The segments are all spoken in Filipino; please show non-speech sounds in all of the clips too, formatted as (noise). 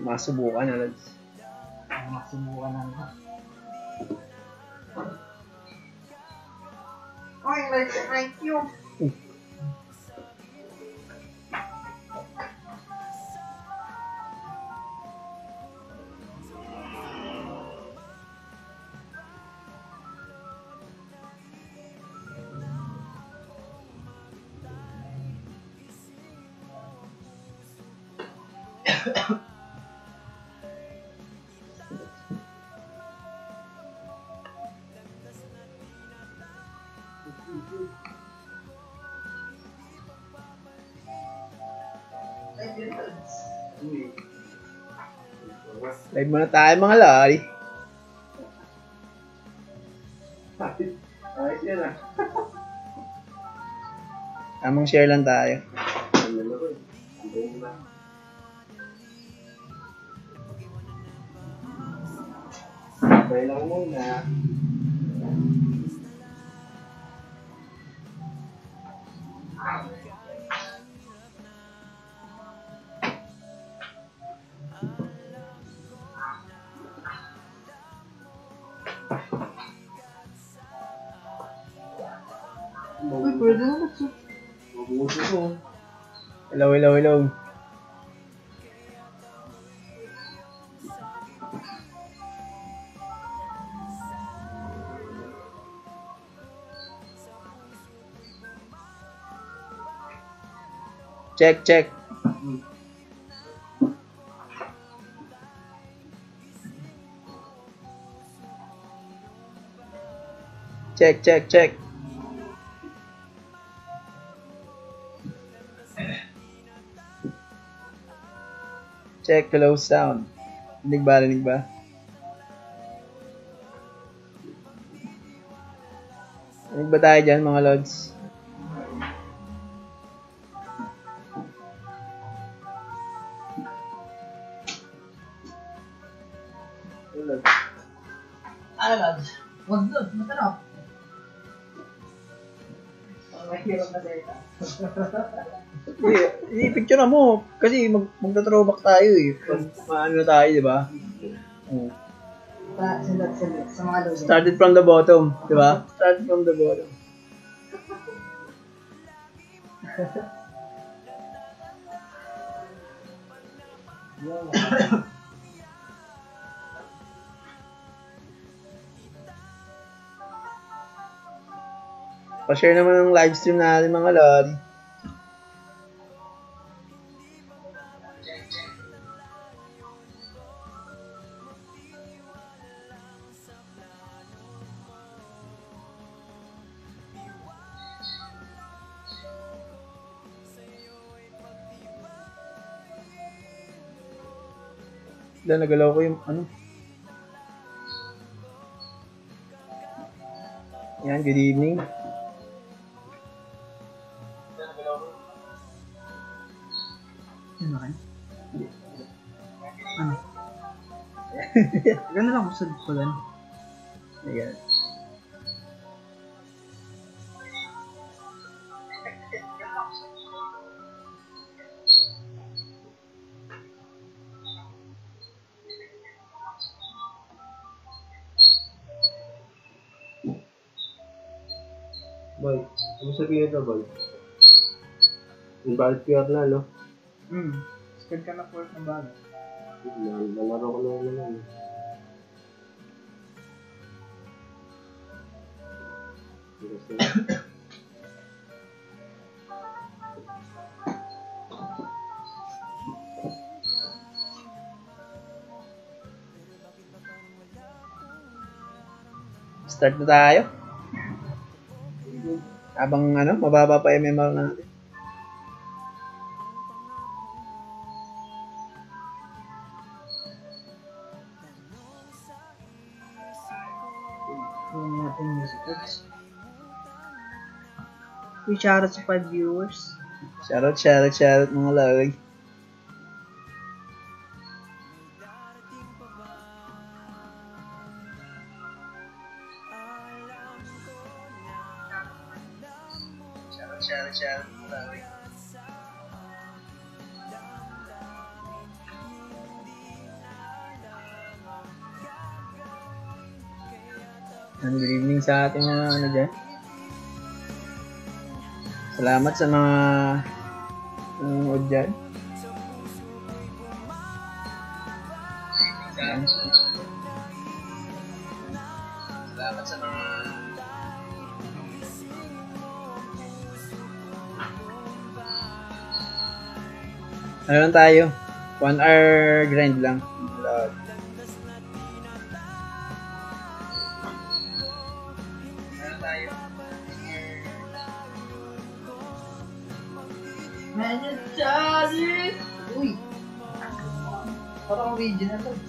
Masubukan na, Lods. Masubukan na lang. Ay, like, thank you. Live muna tayo mga lari. Ayos yan ah. Tamang share lang tayo. Check, check. Check, check, check. Check, hello sound. Rinig ba, rinig ba? Rinig ba tayo dyan, mga lods? Na mo. Kasi mag magta-throwback tayo eh. Pag maano tayo, di ba? Oh. Sa mga. Started from the bottom, di ba? Started from the bottom. Pa-share naman ng live stream natin mga lodi. Wala, nagalaw ko yung ano. Yan, good evening. Ano (laughs) ka? Ano? Gano'n lang usad ko lang. Ayan. Boy, ano sabihin ito, boy? Invalid PR na, no? Hmm. Spend ka na for ng bago. Nal- Nalaro ko na naman. Start na tayo. Habang ano, mababa pa MMR natin. Yung ating music. Uy, shoutout sa 5 viewers. Shoutout, shoutout, shoutout mga lagay. Sa ating mga ano dyan. Salamat sa mga nanonood dyan. Yan. Salamat sa mga Ano lang tayo? One hour grind lang. Parang original to.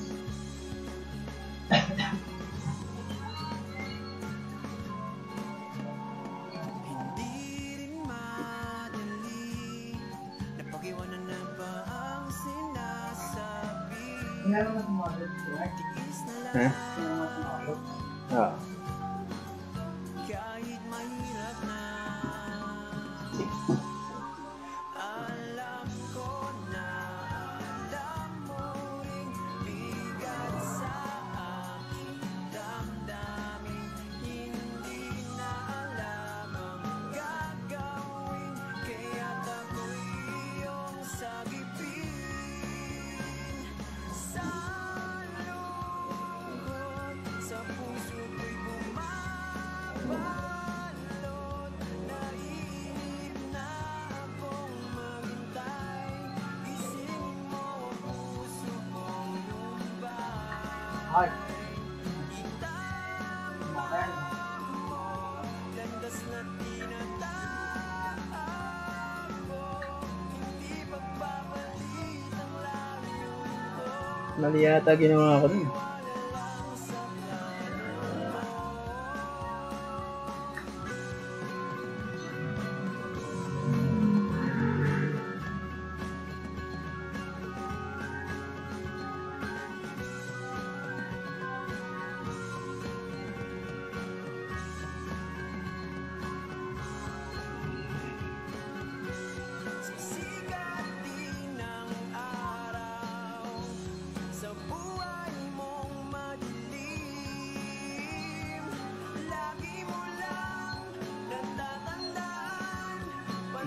Mali yata ginawa ko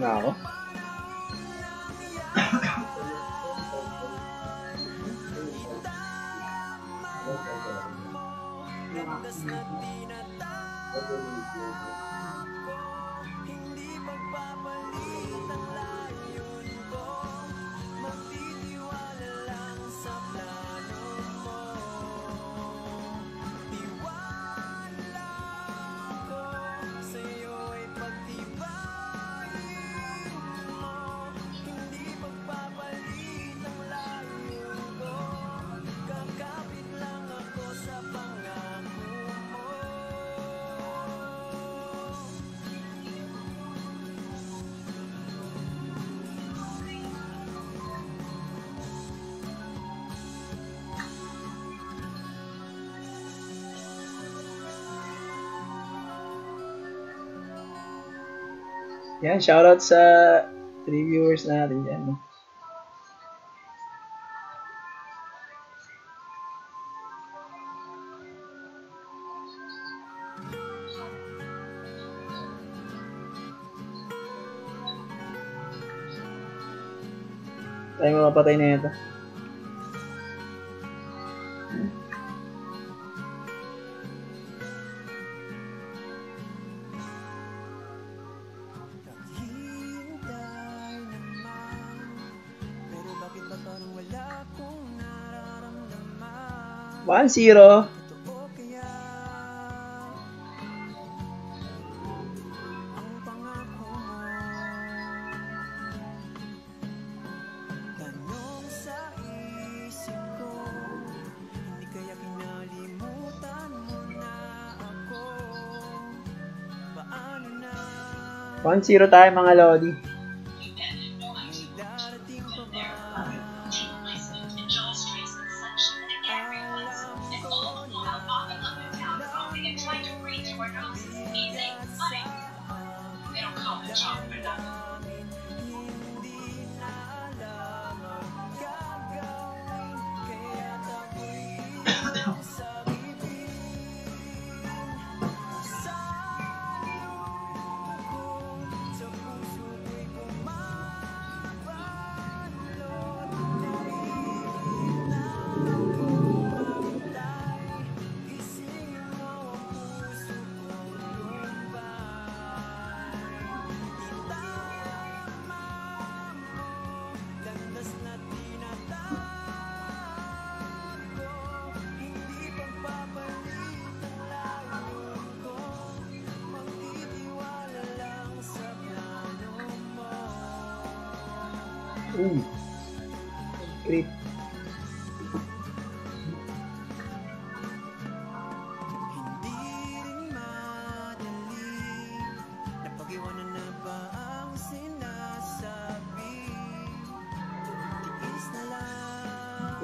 dun. Yan, shoutout sa three viewers natin dyan. No? Tayo mapapatay na ito. One zero. One zero tayo mga Lodi.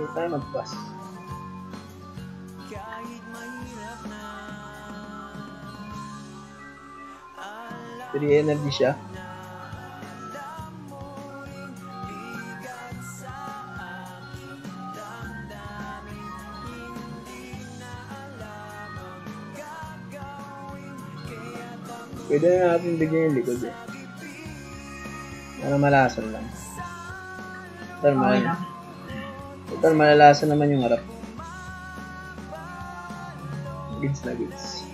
Okay, tayo mag-pass. Three energy siya. Pwede na natin bigyan yung likod eh. Para malasan lang. Total, Okay lang. Total malalasan naman yung harap. Goods na goods.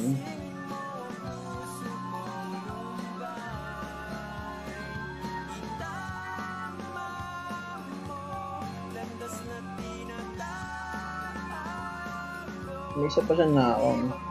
Hmm. May isa pa siya na ako. Kahit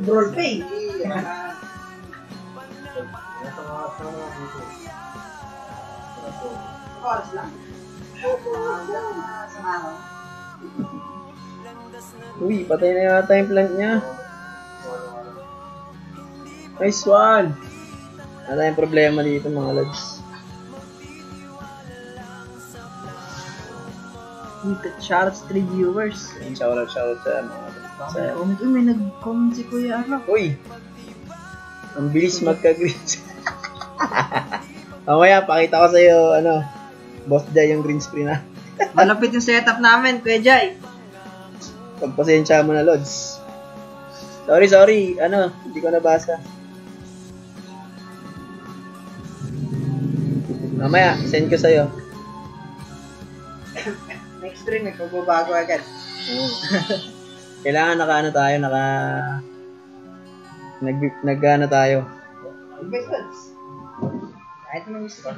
off-roll pay. Oras lang. Sa araw. Uy, patay na yata yung plant niya. Nice one! Wala yung problema dito mga lads. Shoutouts to the viewers. Ayun, Shoutout, shoutout sa mga sa... Comment, uy, may nag-comment si Kuya Arap. Uy! Ang bilis magka-greens. (laughs) Mamaya, pakita ko sa'yo, ano, boss Jai yung green screen ha. (laughs) Malapit yung setup namin, Kuya Jai. Pagpasensya mo na, Lods. Sorry, sorry. Ano, hindi ko nabasa. Mamaya, send ko sa'yo. Next stream, may pagbabago agad. (laughs) Kailangan naka ano tayo, naka... Nag, nag ano tayo. Investments. Kahit anong gusto.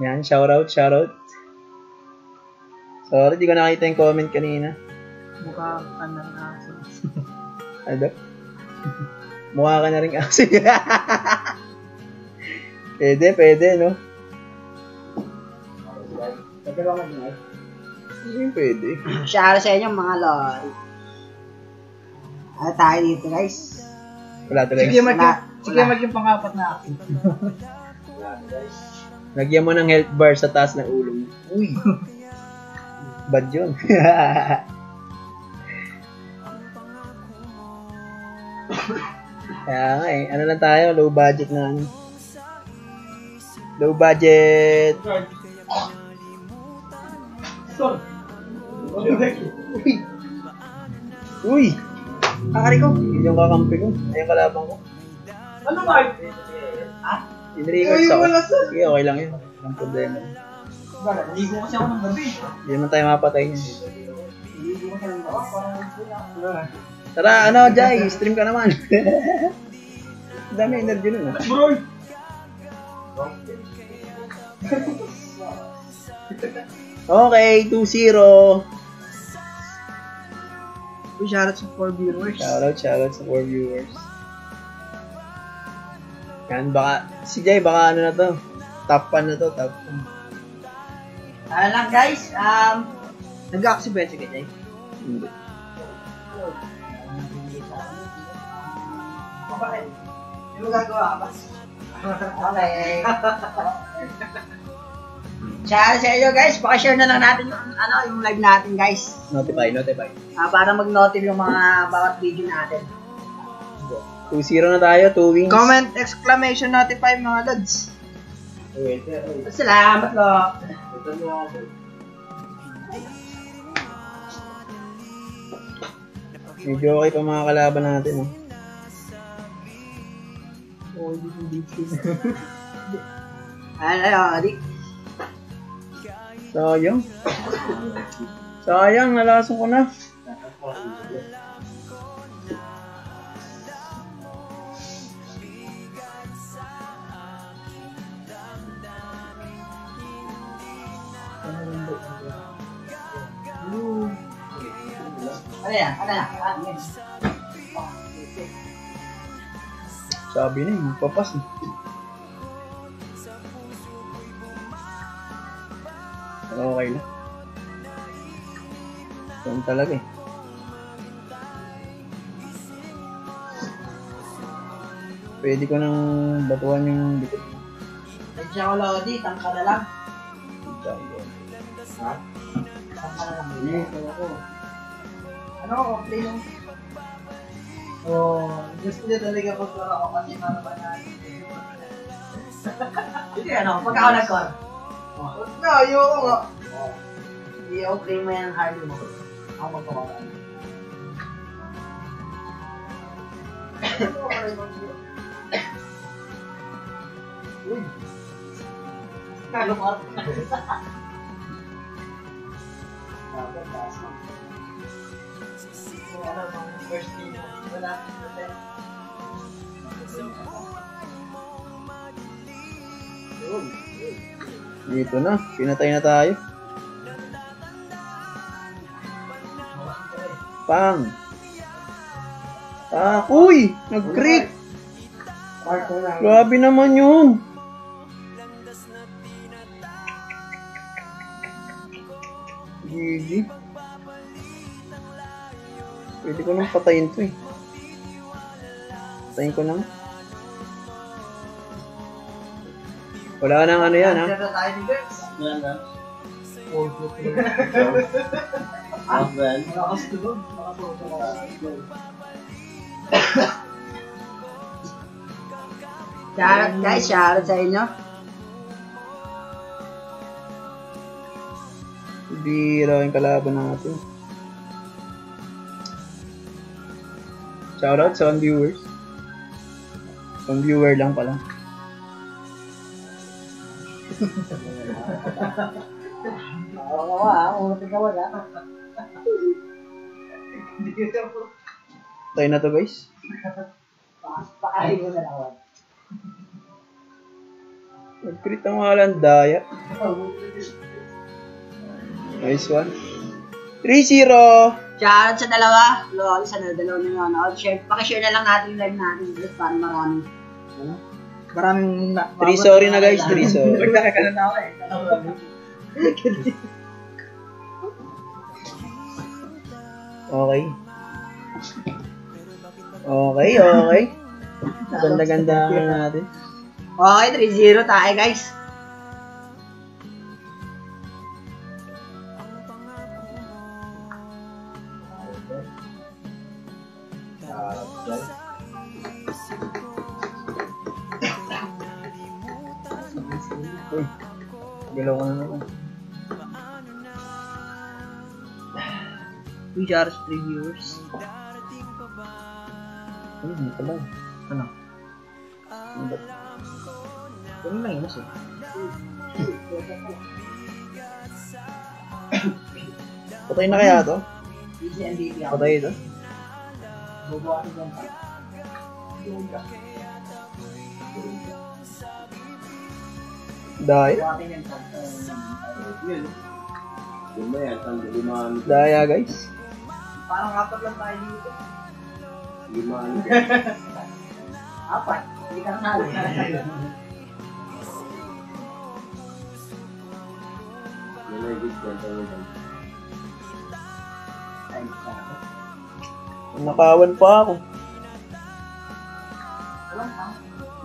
Yan, shoutout, shoutout. Sorry, di ko nakita yung comment kanina. Mukha ka na aso. (laughs) Ano? Mukha ka na rin aso. (laughs) pwede, pwede, no? Pwede ba mag-live? Hindi pwede. Shoutout sa inyo mga lol. Ano tayo dito guys? Wala talaga. Sige, mag Wala. Sige, mag yung pangapat na ako. (laughs) Lagyan mo ng health bar sa taas ng ulo mo. Uy! Bad yun. (laughs) Kaya nga eh. Ano lang tayo? Low budget na ano. Low budget. Uy! Uy! Kakari ko. Yun yung kakampi ko. Ayun kalaban ko. Ano ba? Ha? Inrecords Ay, ako. sa- Sige, okay lang yun. Walang problema. Bakit? Naligo kasi ako ng gabi. Hindi naman tayo mapatay niyan. Naligo kasi ng gabi. Parang. Tara, ano, Jai, stream ka naman. Ang (laughs) dami energy nun, ah. Bro! Okay, 2-0. Uy, shoutout sa 4 viewers. Shoutout, shoutout sa 4 viewers. Yan, baka, si Jai, baka ano na to, top 1 na to, top 1. Ano lang guys, um, nag-activate si Kajay. Hindi. Bakit? Ano gagawa ka ba? Okay. (laughs) Shoutout sa inyo guys, baka-share na lang natin yung, ano, yung live natin guys. Notify, notify. Ah, para mag-notif yung mga bawat video natin. 2-0 na tayo, 2 wins. Comment exclamation notify mga lods. Wait, eh, wait. Salamat lo. Ito mo ako. Medyo okay pa mga kalaban natin. Oh. Oh, hindi ko dito. Ano, di. Sayang. Sayang, nalason ko na. Ano yan? Ano yan? Ano yan? Sabi na, yung papas eh. Okay na. Ganun talaga eh. Pwede ko nang batuan yung likod. Medyo ako Lodi, tangka na lang. Ha? Tangka na lang. Hindi, ito ako. Ano, complain mo? Oh, gusto niya talaga pag ako kasi para ba na (laughs) Hindi ano, pag ako nag-core. Oh, no, ayoko nga. Oh. I-okay mo yan hard mo. Ako magpapaka. Uy. Kalumot. Dapat taas mo. Kung ano nung first game mo, wala. Yun. Dito na, pinatay na tayo. Pang! Ah, uy! Nag-crit! Grabe naman yun! GG. Pwede ko nang patayin to eh. Patayin ko na. Wala nang ano yan ha. Na tayo ni Gertz. Yan na. Oh, good. Ah, well. Malakas to doon. Shoutout guys, shoutout sa inyo. Bira yung kalaban natin. Shoutout sa viewers. One viewer lang pala. Oo ah, umuti ka wala. Na. Tayo na to guys. Pakain mo na naman. Nag-crit ang mga landaya. Nice one. 3-0! Shoutout sa dalawa. Lolo, sa dalawa na nanonood. Share, pakishare na lang natin yung live natin. Guys, para maraming. Ano? Maraming na. 3 sorry na guys, 3 sorry. Magkakakalan na ako eh. Okay. Okay, okay. Ganda-ganda na natin. Okay, 3-0 tayo guys. Galaw ko na naman. Two jars, three viewers. Uy, hindi pala. Ano? Ano ba? Ganun lang yun eh. (coughs) Patay na kaya to? Patay ito? Bubuhatin ko pa. Limaan. Daya guys. Parang apat lang tayo dito. Limaan. Apat. Hindi ka nalo. Nakawan pa ako. Pa.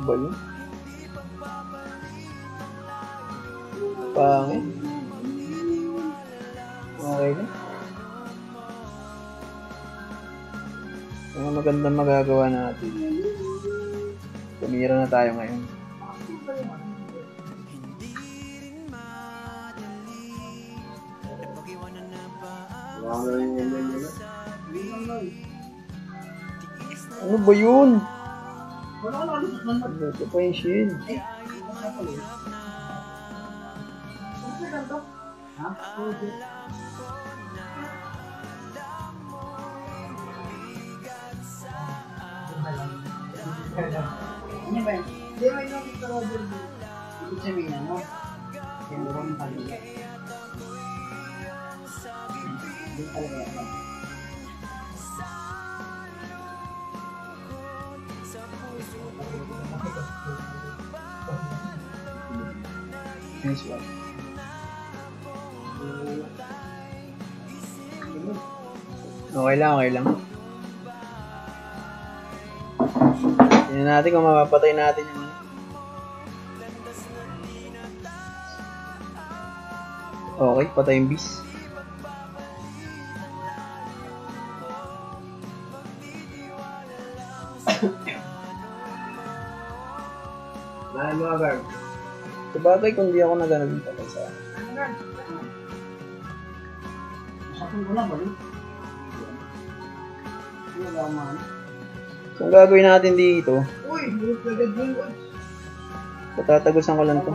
Ba yun? Pangit. Okay na. Mga maganda magagawa natin. Tumira na tayo ngayon. Ano ba yun? Ano ba yung shield? Okay. Ano ba yun? Hindi, may nung Mr. Roger doon. Ibig sabihin, ano? Siguro ang pamilya. Hindi talaga yan. Nice one. Okay lang, okay lang. Tingnan natin kung mapapatay natin yung ano. Okay, patay yung beast. (coughs) Lahat mga guard. Sabagay kung di ako nagano din patay sa akin. Masakit ko na, balik. Wala man. So, ang gagawin natin dito, Uy, bulot na yun. patatagusan ko lang to.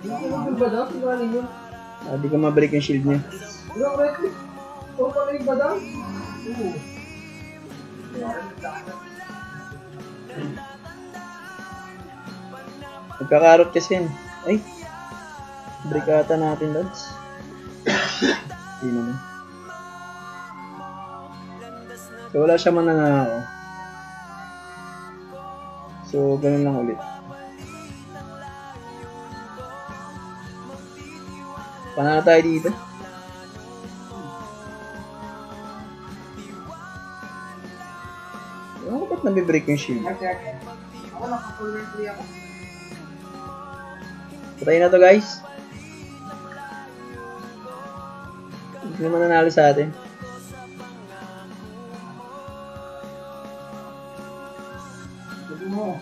Hindi ko lang ba daw? Singaling yun. Ah, di ko mabalik yung shield niya. Ilang record? Puro pa rin? Oo. Magkakarot kasi yan. Ay! Brikata natin, lads. Hindi naman. So, wala siya mananako. So, ganun lang ulit. Panalo tayo dito. Ewan ko ba't nabibreak yung shield? Patay na to guys. Hindi naman nanalo sa atin. Sabi mo.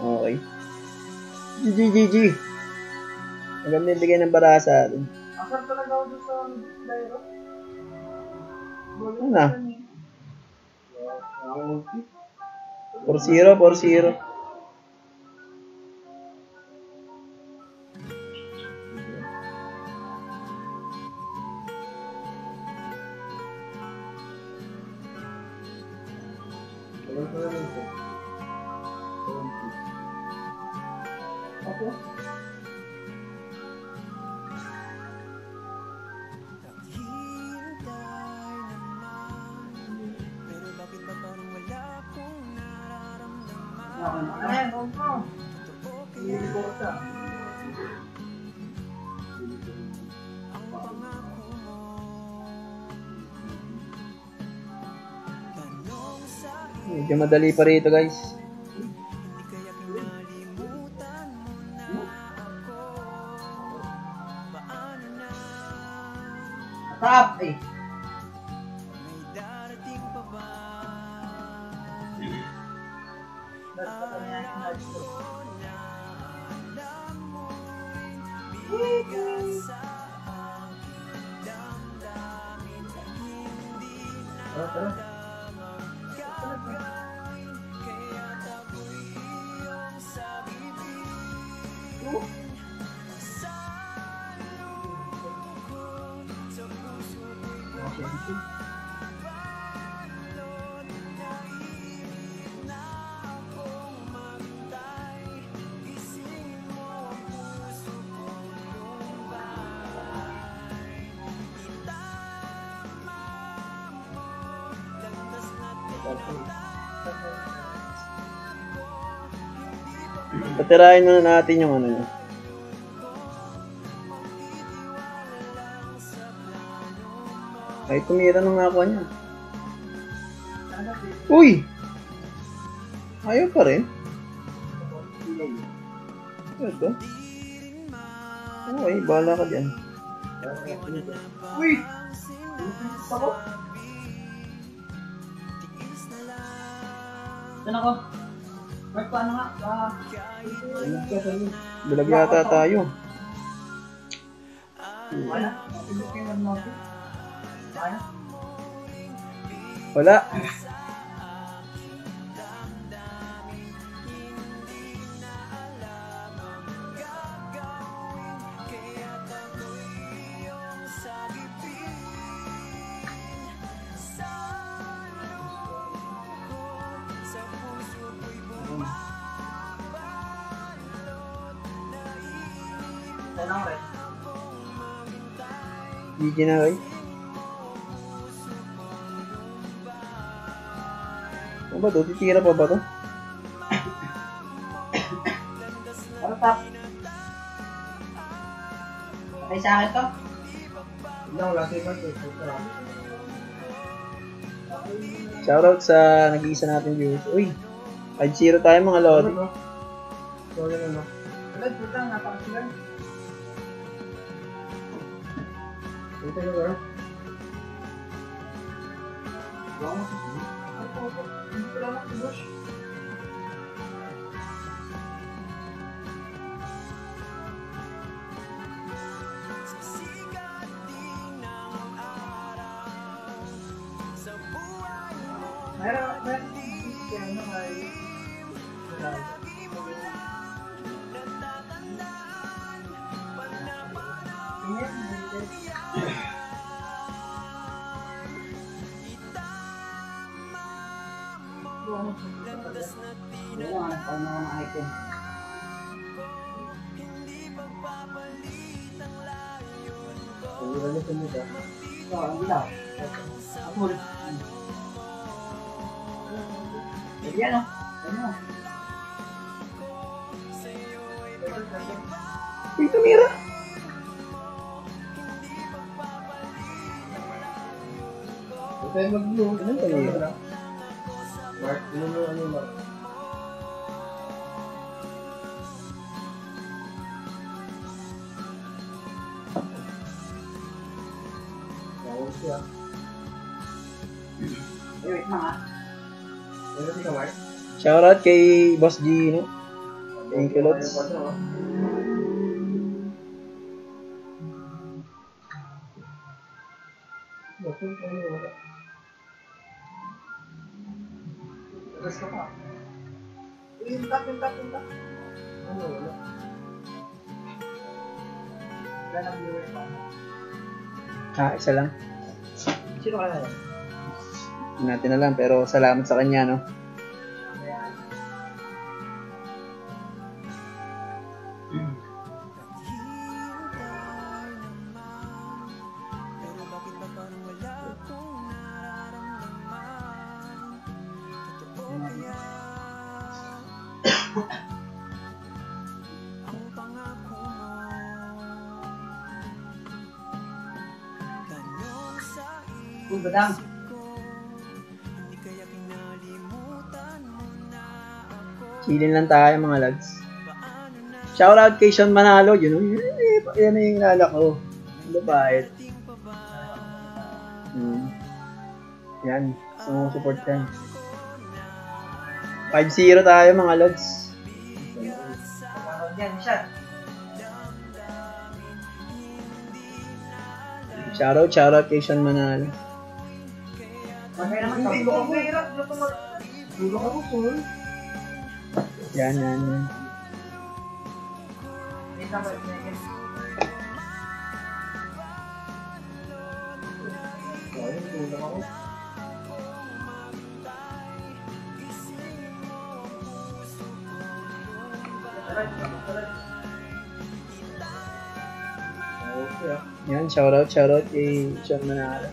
Okay. GG, GG. Maganda yung bigay ng bara sa atin. Asar talaga ako sa Dairo. Ano na? Por cierto, por cierto. Madali pa rito guys. Patirahin muna natin yung ano niya. Ay, tumira nung nakuha niya. Uy! Ayaw pa rin. Ito. Okay, bahala ka dyan. Uy! Ako? Saan ako? Mark, paano nga? Ah, Bulag yata tayo. wala. Kaya? Wala. GG na kayo. Ano ba to? Titira pa ba to? (coughs) Ano tap? Okay sa akin to? Mark. eh. Ito lang. Shoutout sa nag-iisa natin viewers. Uy, 5-0 tayo mga lodi. Ano? Sorry na no. Wala, puta, napakasilan. Ito na ba? Wala mo sa Hindi ko lang si na ng item. Ang wala sa mga. Ito, ang ilaw. Apul. Yan o. Ano? Uy, tumira! Ito yung mag-blue. Ano tumira? Mark, Shoutout kay Boss Gino. Thank you, wala? Tapos ka pa. Tap, yung tap. Ano wala? Wala na viewers pa. Ah, isa lang. Sino kaya yun? Hindi natin alam, pero salamat sa kanya, no? Badang. Chilling lang tayo, mga lads. Shoutout kay Sean Manalo, yun, know? yan, yung inala ko. Lubait. Hmm. Yan, sumusupport yan. 5-0 tayo, mga lads. Yan siya. Shoutout, shoutout kay Sean Manalo. Mamaya naman, sabi ko, mahirap. Tulong ako, Paul. Yan, yan, tulong ako. Okay ah. Yan, shoutout, shoutout kay Sean Manalo.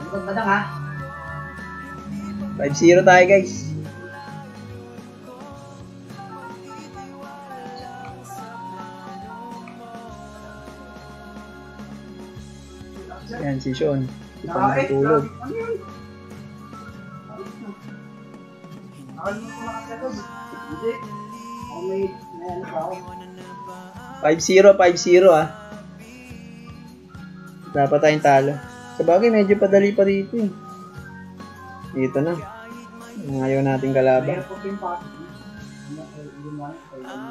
Ano ba badang ha? 5-0 tayo, guys. Yan, si Sean. Hindi pa matutulog. Ano. Hindi. May ano pa ako. 5-0, 5-0 ah. Dapat tayong talo. Sa bagay, medyo padali pa dito eh. Dito na. Yung ayaw nating kalaban. Mahirap po yung pasok. Ano ko, yun lang, kayo lang.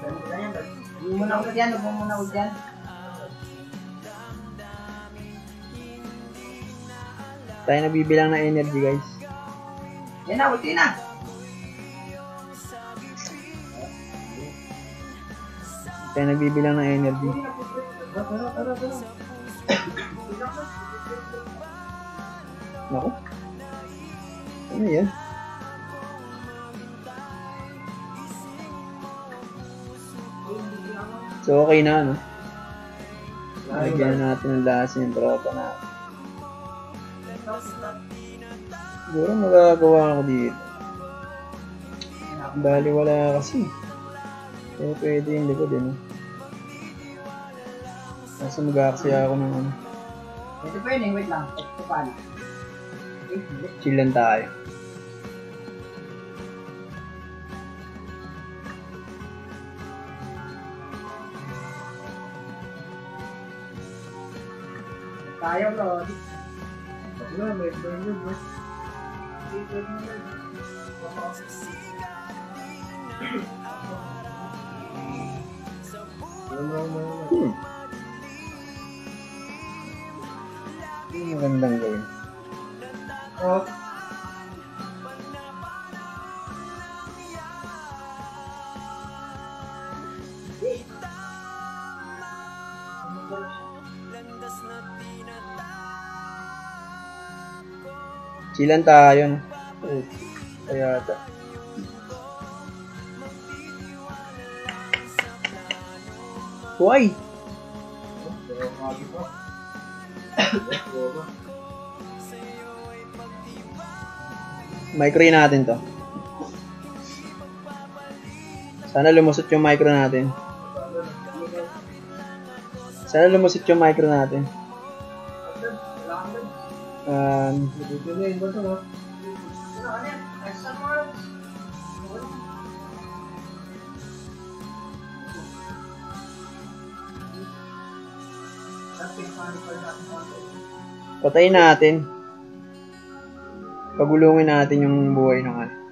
Ganun ka yan, bro. Huwag mo na ako dyan, huwag mo na ako dyan. Tayo nabibilang ng energy guys. Yan na, ulti na. Tayo nagbibilang ng energy. Tara, tara, tara. Naku. Ano yan? So okay na ano? Lagyan na natin ng lasa yung tropa na. Siguro magagawa ako dito. Bali wala kasi. Kaya pwede yung likod eh. No? Kaso mag-aksi ako ng ano. Yun, eh, wait lang. Ito pa na. Hindi. Chill lang tayo. Tayo, Lord. Wala, may burn yun, wala. Hmm. Yung magandang gawin? Oh, Chillan tayo, kaya ata. Why? Boba. Micro natin to. Sana lumusot yung micro natin. Sana lumusot yung micro natin. Um, patayin natin. Pagulungin natin yung buhay ng ano.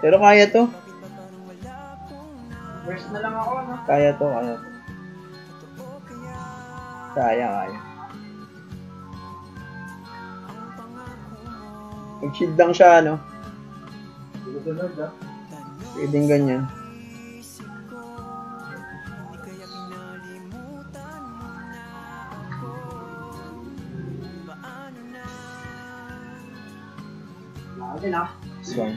Pero kaya to. First na lang ako, no? Kaya to, kaya to. Kaya, kaya. Mag-shield lang siya, no? Sunod, ha? Pwedeng ganyan. Din, ah. This one.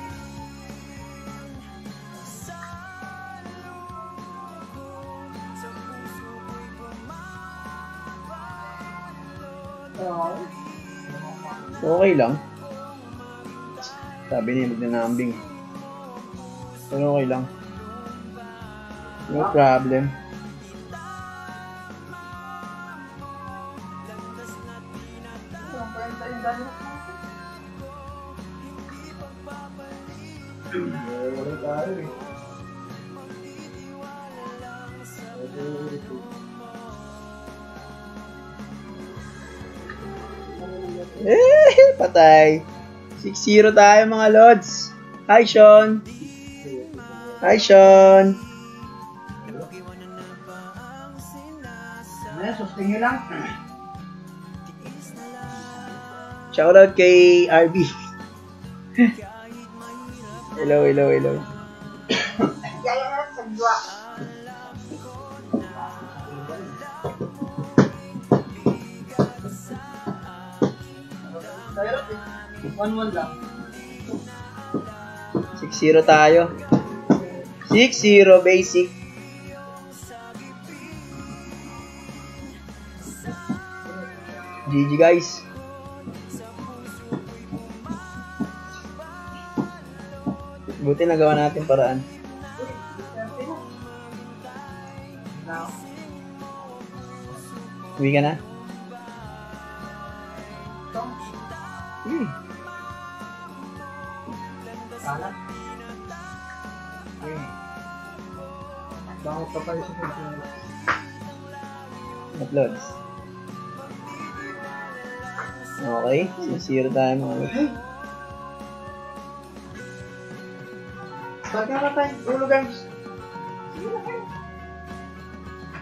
Okay lang. Sabi niya magnanambing. Pero okay lang. No problem. Zero tayo mga Lods. Hi, Sean. Hi, Sean. Ayan, sustain nyo lang. Shoutout kay RB. hello, hello, hello. Shoutout 1-1 lang. 6-0 tayo. 6-0 basic. GG guys. Buti nagawa natin paraan. Uwi ka na? Uploads. Okay. Sincere tayo mga lods. Pagka ka tayo, na kayo.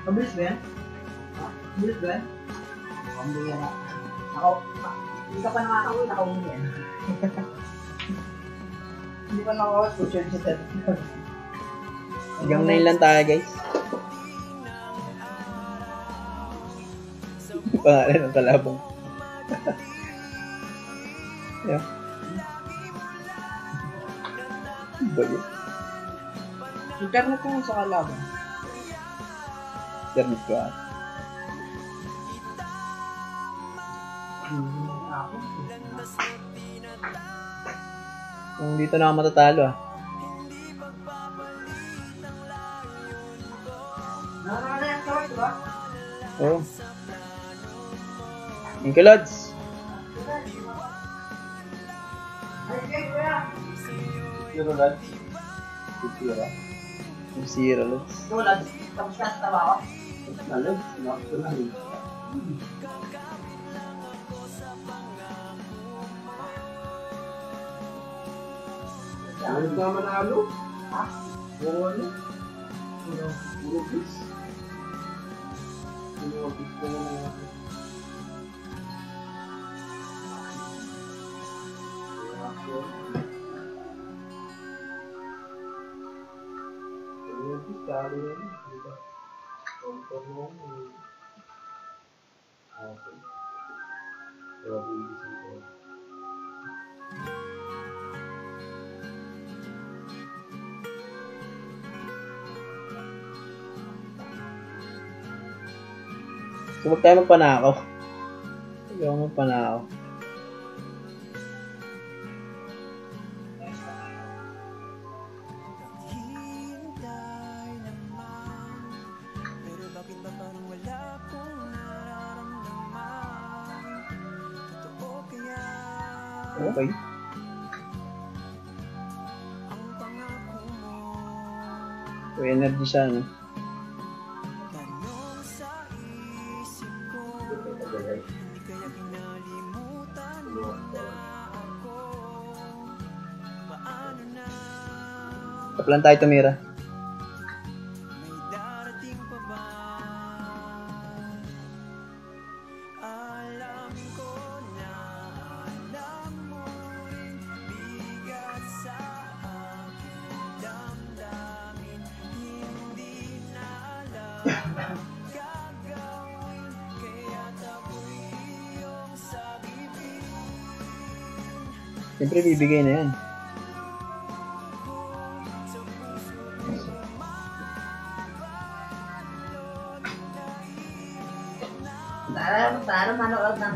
Mabilis ba yan? Mabilis ba yan? Hindi yan. Ako, hindi ka pa nakakauwi, nakauwi yan. (laughs) Hindi pa nakakawat ko, church sa tent. Hanggang 9 lang tayo guys. Pangalan ng kalabong. yeah. Ba yun? Internet ko sa kalaban. Internet ko ah. Ako. Kung dito na ako matatalo ah. Thank you, Lods. Zero lads. Good zero. Zero, Lods. Tulad, tapos ka sa trabaho. Lads, nakakita na rin. Ano na manalo? Ha? Puro ano? Puro, bis. Puro bis na mga... So, huwag tayo magpanakaw. Huwag ako magpanakaw. So, energy siya, no? Kaplan tayo tumira. Bibigay na yan. Tara, tara, manood ng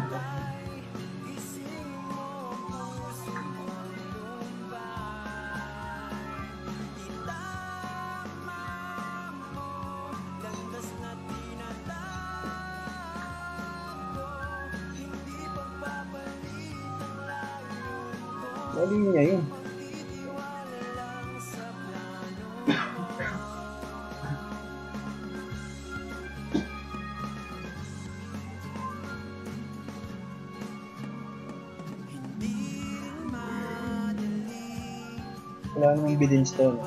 Namang bidin stone.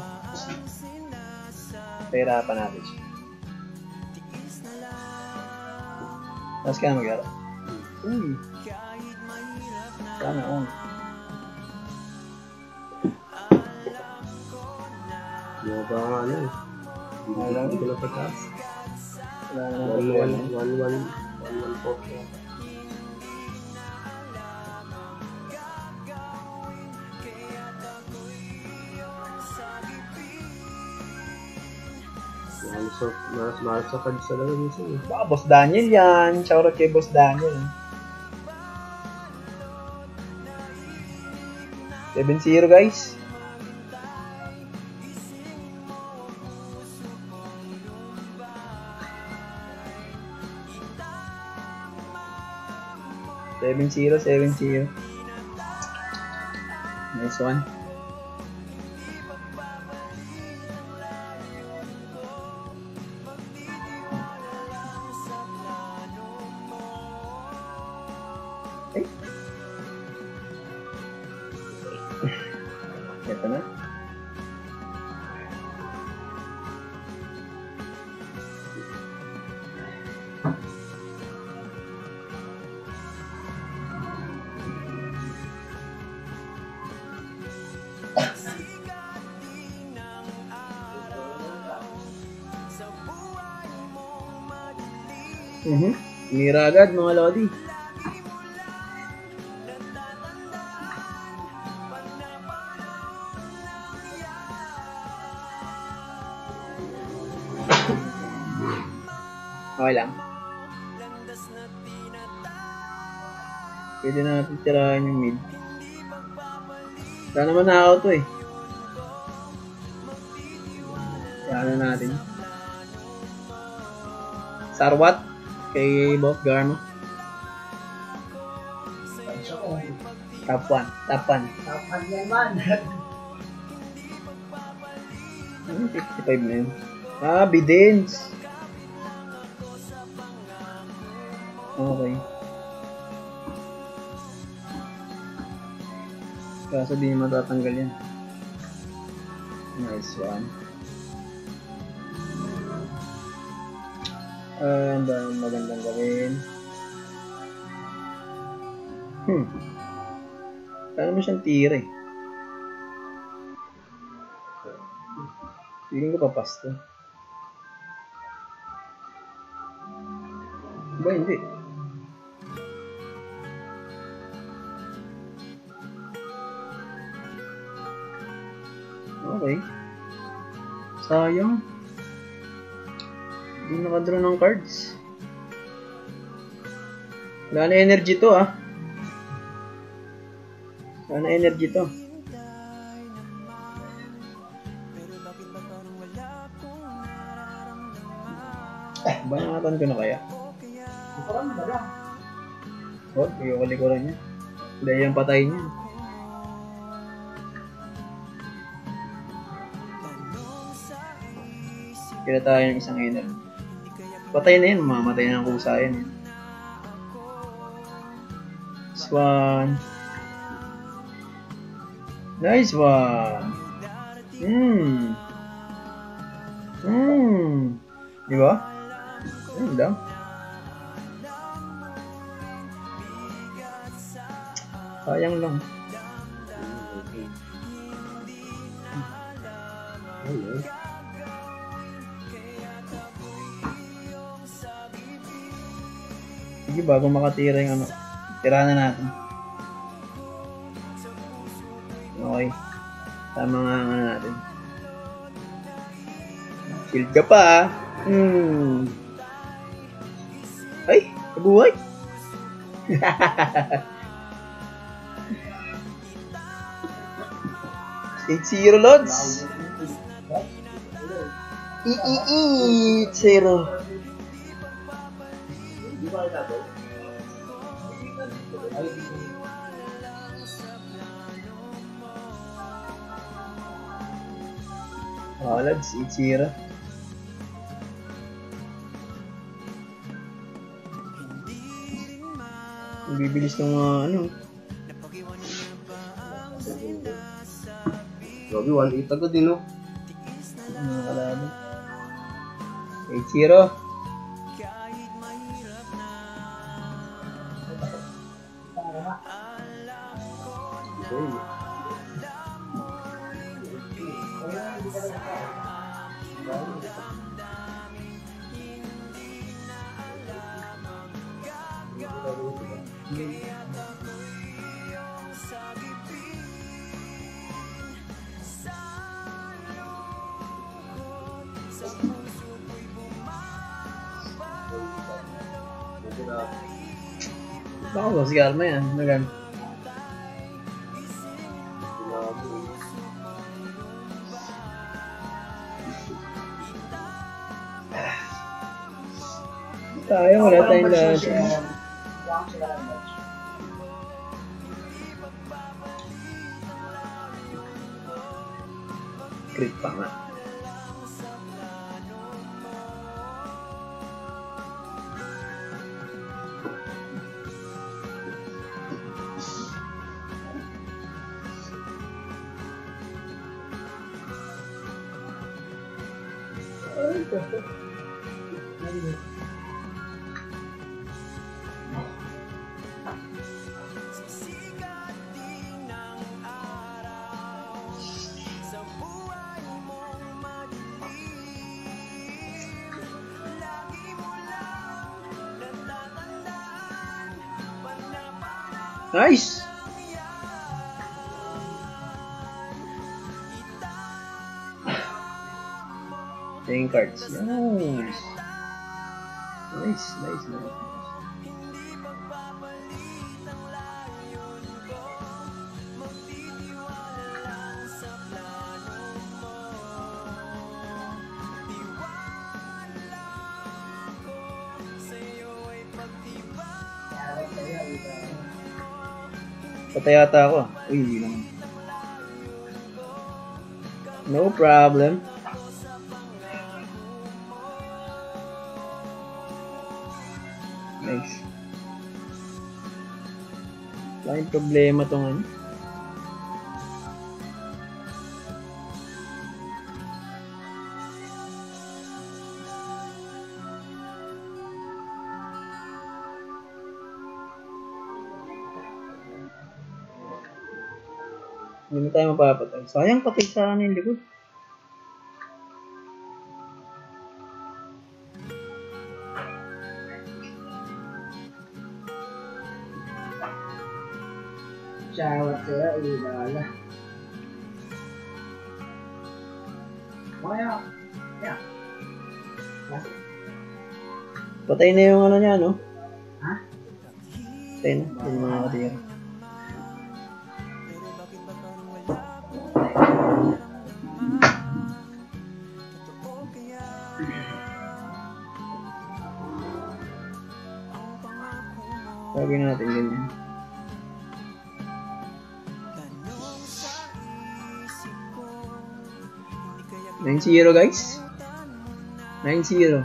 Pahirapan natin siya. Tapos ka na mag-ara. Uy. Sana all. Bumaba nga ano eh. Hindi ko na pataas. Wala na One, lang. one, one, one, one, sa, mas mahal sa cards talaga minsan eh. Baka Boss Daniel yan. Shoutout kay Boss Daniel. 7-0 guys. Seven zero, seven zero. Nice one. Ito na. Mhm. Mira agad mga Lodi. Pwede na natin tirahan yung mid. Wala naman na to eh. Kaya na natin. Sarwat kay Boss Garmo. Top 1. Top 1. Tapan naman. Ano 55 na yun? Ah, Bidens. Okay. Kaso di matatanggal yan. Nice one. Ah, ang magandang gawin. Hmm. Paano mo siyang tira eh? Feeling ko papasto. Ba, hindi. Okay. Sayang. Hindi nakadraw ng cards. Wala na energy to ah. Wala na energy to. Banatan ko na kaya? Parang ba lang? Oh, yung kalikuran niya. Dahil yung patay niya. Kaya tayo ng isang energy. Patay na yun, mamamatay na ng kusa yan. eh. Nice one. Nice one. Hmm. Hmm. Di ba? Hmm, lang. Sayang lang. Ayun. Sige, bago makatira yung ano, tira na natin. Okay. Tama nga ang ano natin. Shield ka pa ah. Hmm. Ay, nabuhay. (laughs) Eight zero lods. I i i zero. Oh, lads, zero. Ang bibilis ng mga ano. Grabe, 1-8 agad din, no? Mga kalaban. 8-0. Okay. Baka boss, karma yan. Nagan. Tayo, wala tayong lahat. Nice! (sighs) Playing cards. Nice. Nice, nice, nice. Patay yata ako. Uy, hindi naman. No problem. Nice. Wala yung problema tong ano. Sayang patay sa ano yung likod. Shower sila, ilala. Kaya, yeah. Patay na yung ano niya, no? Ha? Patay na. Yung mga katira. Tawagin natin ganyan. Nine zero guys. Nine zero.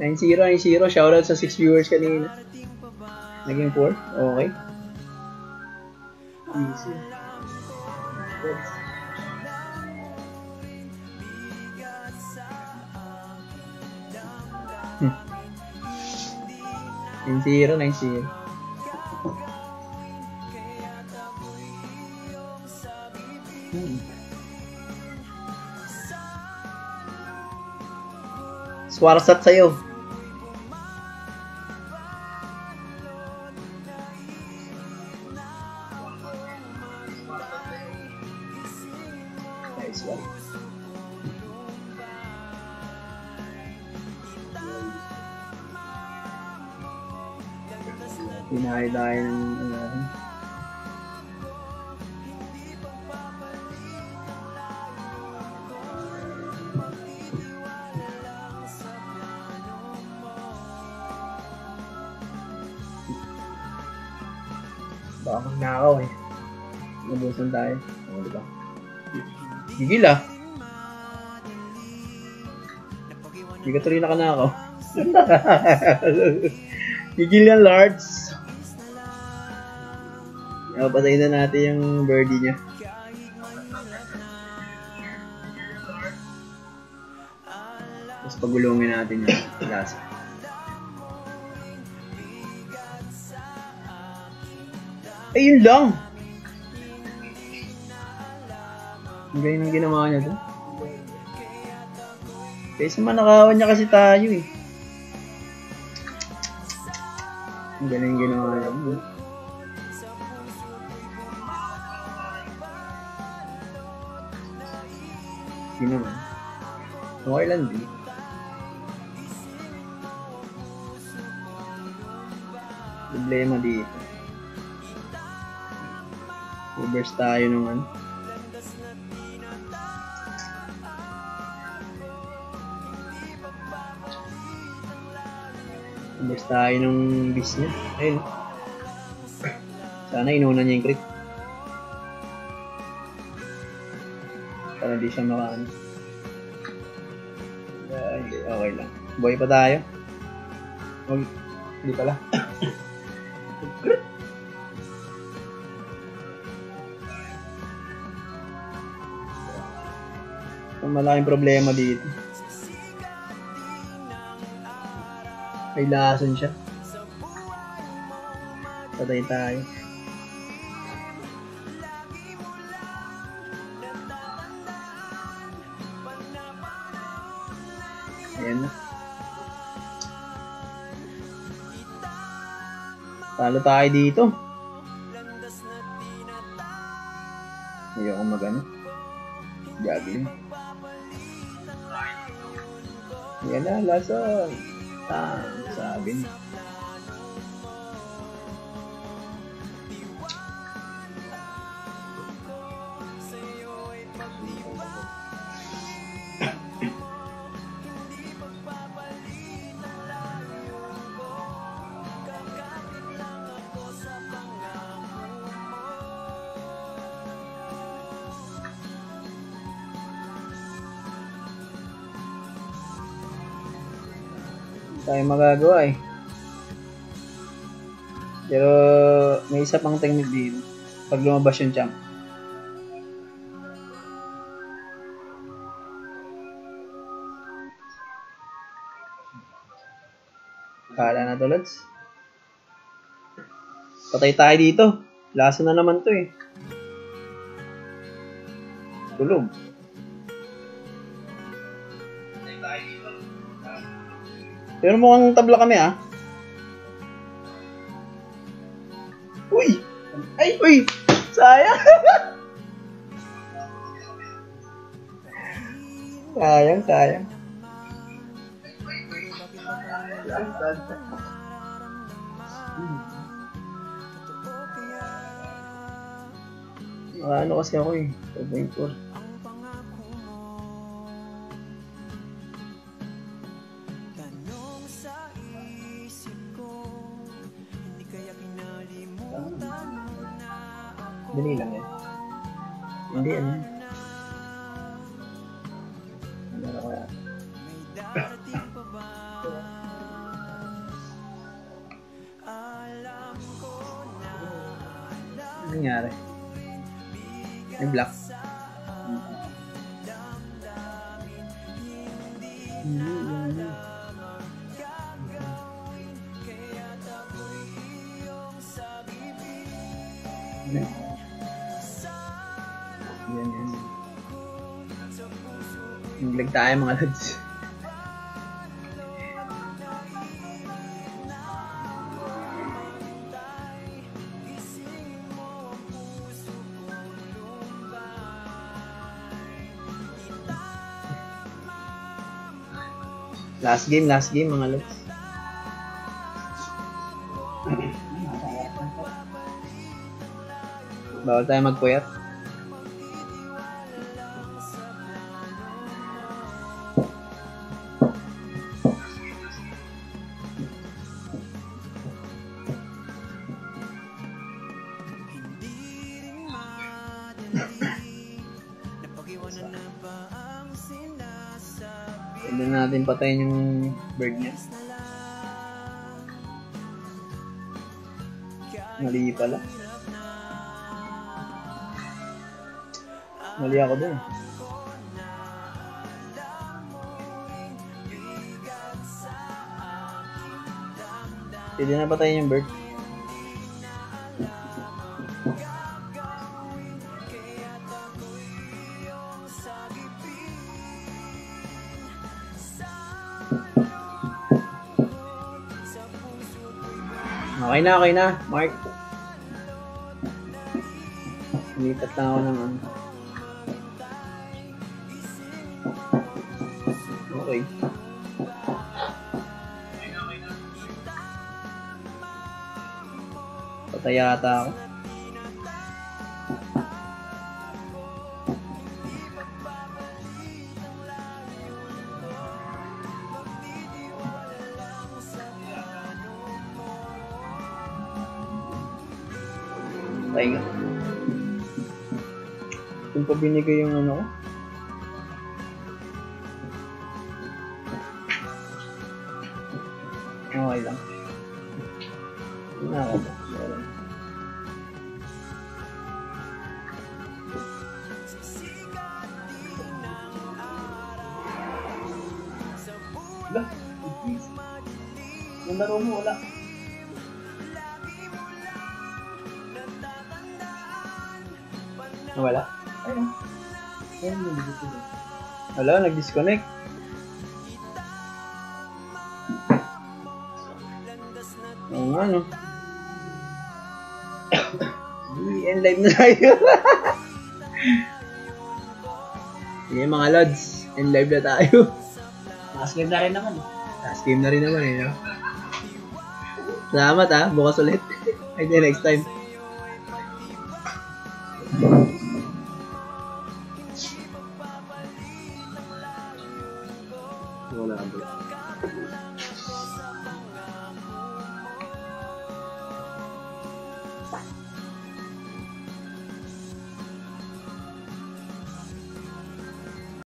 Nine zero, nine zero. Shoutout sa 6 viewers kanina. Naging 4? Okay. Easy. Nine zero, nine zero. Hmm. Swarsat sa'yo. Gigil ah. Hindi ka tuloy nakanakaw. (laughs) Gigil yan, Lards. Napatay na natin yung birdie niya. Tapos pagulungin natin yung last. Ayun lang! Ang galing ng ginawa niya doon. Kaysa manakawan niya kasi tayo eh. Ang galing ginawa niya doon. Hindi naman. Okay lang din. Problema dito. Reverse tayo nung Reverse tayo nung bis niya. Ayun. Sana inuna niya yung crit. Para di siya makaano. Ay, okay lang. Buhay pa tayo. Huwag. Hindi pala. (coughs) Malaking problema dito. May lason siya. Patay tayo. Ayan na. Talo tayo dito. Ah, sabi niya. tayo magagawa eh. Pero may isa pang technique dito. Pag lumabas yung champ. Kala na to, Lods. Patay tayo dito. Lasa na naman to eh. Tulog. Pero mukhang tabla kami ah. Uy! Ay, uy! Sayang! (laughs) sayang, sayang. Ano kasi ako eh. 2.4. nangyari? May black. Yan. Yan, yan. Naglag tayo mga lads. Last game, last game mga lads. (clears throat) Bawal tayo magpuyat. pala. Mali ako dun. Pwede na patayin yung bird. Okay na, okay na, Mark. Lipat lang ako ng ano. Okay. Patay yata ako. Binigay yung ano ko. Okay lang. Nag-disconnect. Oo nga, no? (coughs) End live na tayo. (laughs) Sige, mga lads. End live na tayo. Last game na rin naman. Last game na rin naman eh, no? Salamat ha, bukas ulit. (laughs) Di, next time.